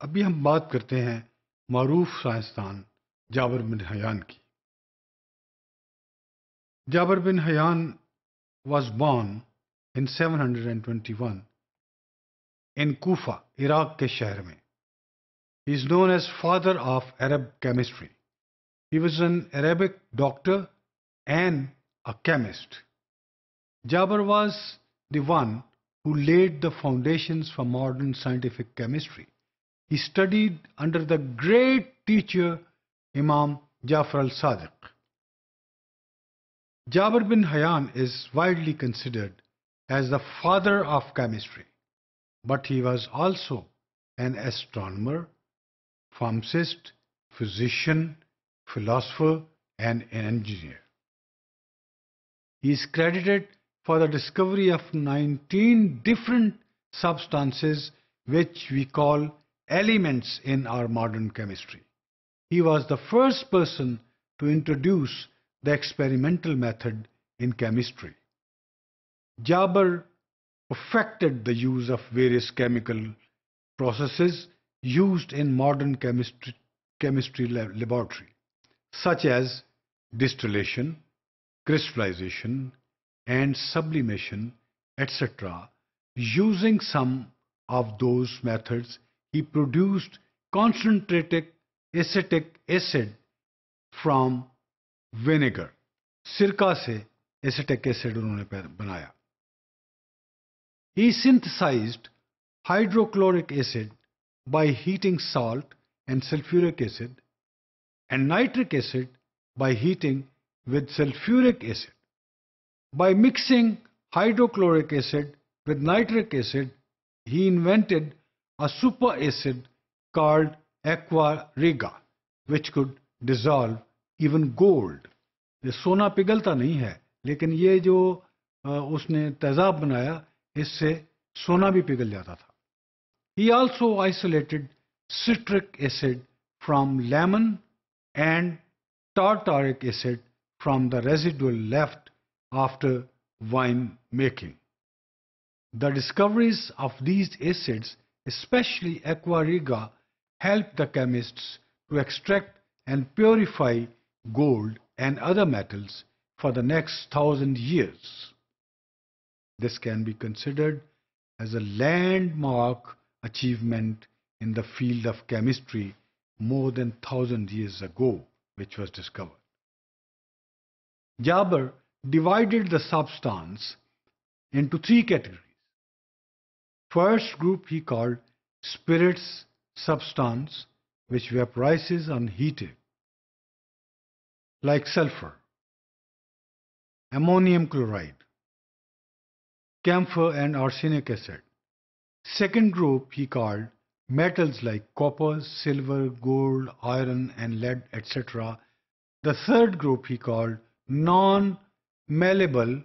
अभी हम बात करते हैं मरूफ साइंसदान जाबर बिन हयान की। Jabir bin Hayyan was born in 721 in Kufa Iraq के शहर में। He is known as father of Arab chemistry he was an Arabic doctor and a chemist Jabir was the who laid the foundation for modern scientific chemistry He studied under the great teacher Imam Jafar al-Sadiq. Jabir bin Hayyan is widely considered as the father of chemistry, but he was also an astronomer, pharmacist, physician, philosopher, and an engineer. He is credited for the discovery of 19 different substances which we call elements in our modern chemistry. He was the first person to introduce the experimental method in chemistry. Jaber perfected the use of various chemical processes used in modern chemistry, chemistry laboratory, such as distillation, crystallization, and sublimation, etc. Using some of those methods, he produced concentrated acetic acid from vinegar. सिरका से acetic acid उन्होंने बनाया He synthesized hydrochloric acid by heating salt and sulfuric acid and nitric acid by heating with sulfuric acid. By mixing hydrochloric acid with nitric acid, he invented a super acid called aqua regia, which could dissolve even gold. ये सोना पिघलता नहीं है लेकिन ये जो उसने तेजाब बनाया इससे सोना भी पिघल जाता था He also isolated citric acid from lemon and tartaric acid from the residual left after wine making. The discoveries of these acids, especially aqua regia, helped the chemists to extract and purify gold and other metals for the next thousand years. This can be considered as a landmark achievement in the field of chemistry more than thousand years ago, which was discovered. Jaber divided the substance into three categories. First group he called spirits substance, which vaporizes on heating, like sulfur, ammonium chloride, camphor and arsenic acid. Second group he called metals like copper, silver, gold, iron and lead, etc. The third group he called non malleable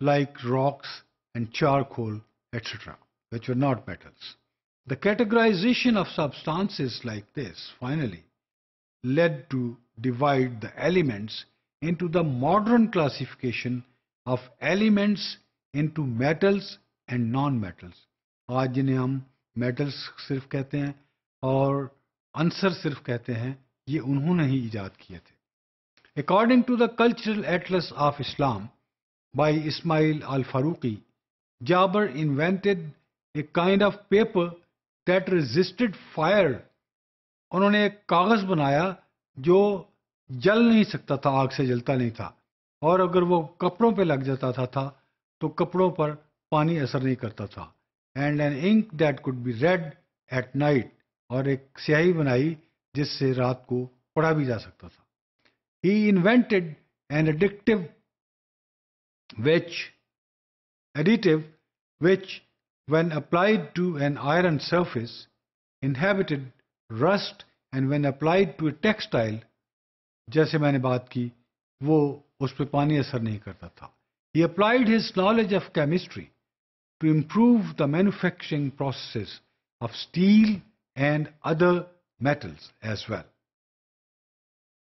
like rocks and charcoal, etc., which were not metals. The categorization of substances like this, finally, led to divide the elements into the modern classification of elements into metals and non-metals. आज जिन्हें हम metals सिर्फ़ कहते हैं और answer सिर्फ़ कहते हैं ये उन्होंने ही इजाद किए थे According to the Cultural Atlas of Islam, by Ismail al-Faruqi, Jaber invented a kind of paper that resisted fire. उन्होंने एक कागज़ बनाया जो जल नहीं सकता था आग से जलता नहीं था। और अगर वो कपड़ों पे लग जाता था, था तो कपड़ों पर पानी असर नहीं करता था। And an ink that could be read at night और एक स्याही बनाई जिससे रात को पढ़ा भी जा सकता था। He invented an addictive which additive which when applied to an iron surface inhabited rust and when applied to a textile जैसे मैंने बात की वो उस पर पानी असर नहीं करता था He applied his knowledge of chemistry to improve the manufacturing processes of steel and other metals as well.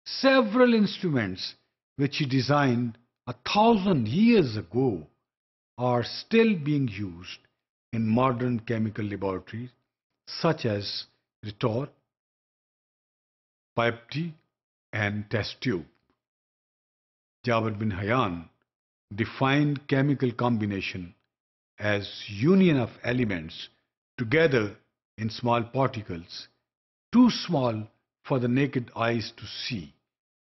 Several instruments which he designed a thousand years ago are still being used in modern chemical laboratories such as retort, pipette, and test tube. Jabir bin Hayyan defined chemical combination as union of elements together in small particles, too small for the naked eyes to see,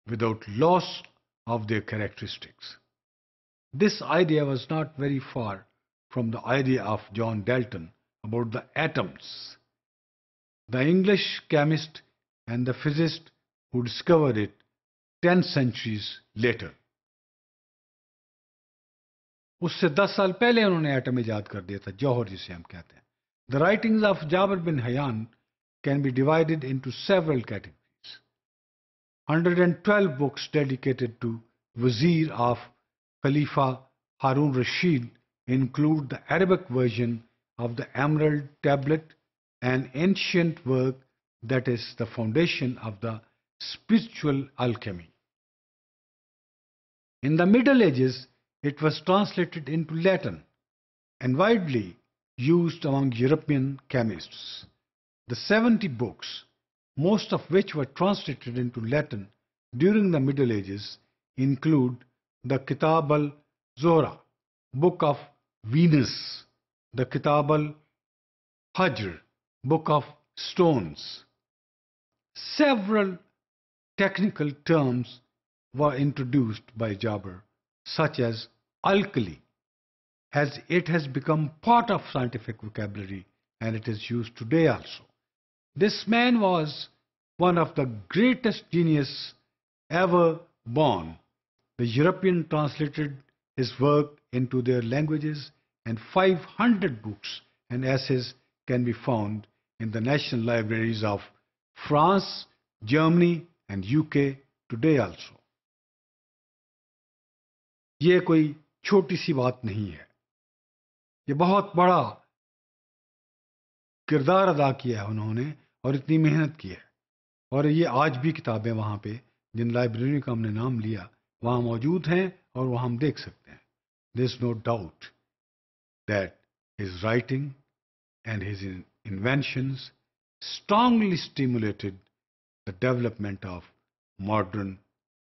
without loss of their characteristics. This idea was not very far from the idea of John Dalton about the atoms. The English chemist and the physicist who discovered it 10 centuries later. उससे दस साल पहले उन्होंने atom ईजाद कर दिया था जौहर जिसे हम कहते हैं the writings of Jabir bin Hayyan can be divided into several categories 112 books dedicated to Wazir of Khalifa Harun Rashid include the Arabic version of the Emerald Tablet, an ancient work that is the foundation of the spiritual alchemy. In the Middle Ages, it was translated into Latin and widely used among European chemists. The 70 books, most of which were translated into Latin during the Middle Ages, include the Kitab al-Zohra, Book of Venus, the Kitab al-Hajr, Book of Stones. Several technical terms were introduced by Jabir such as alkali, as it has become part of scientific vocabulary and it is used today also. This man was one of the greatest genius ever born. The European translated his work into their languages and 500 books and essays can be found in the national libraries of France, Germany and UK today also. ये कोई छोटी सी बात नहीं है। ये बहुत बड़ा किरदार अदा किया है उन्होंने और इतनी मेहनत की है। और ये आज भी किताबें वहाँ पे जिन लाइब्रेरी का हमने नाम लिया वहाँ मौजूद हैं और वहाँ हम देख सकते हैं। This no doubt that his writing and his inventions strongly stimulated the development of modern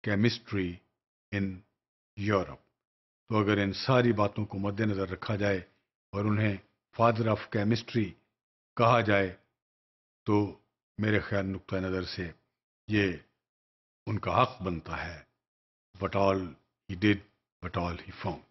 chemistry in Europe तो अगर इन सारी बातों को मद्देनजर रखा जाए और उन्हें फादर ऑफ़ केमिस्ट्री कहा जाए तो मेरे ख्याल नुक़ नज़र से ये उनका हक बनता है। But all he did but all he found